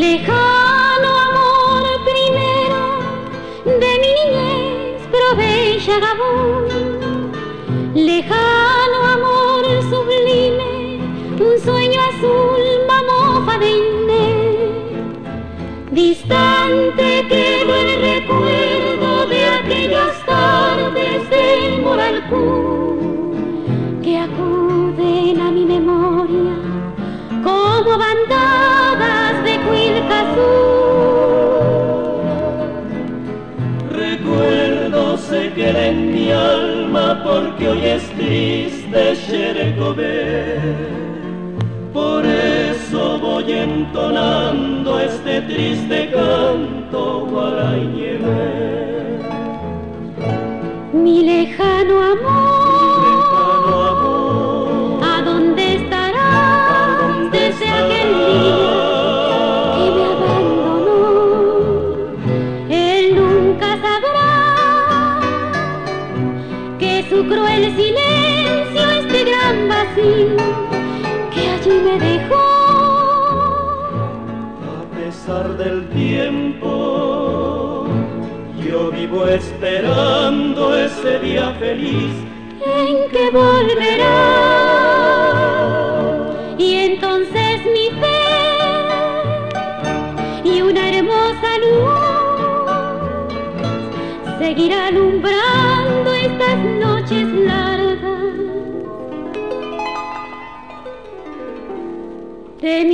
Lejano amor primero de mi niñez, probé Lejano amor sublime, un sueño azul, mamofa de Distante quedó el recuerdo de aquellas tardes del Moralcú. Porque hoy es triste Xerecobé. Por eso voy entonando este triste canto guarañeme. Su cruel silencio, este gran vacío que allí me dejó. A pesar del tiempo, yo vivo esperando ese día feliz en que volverá. Y entonces mi fe y una hermosa luz seguirá alumbrando estas noches largas. De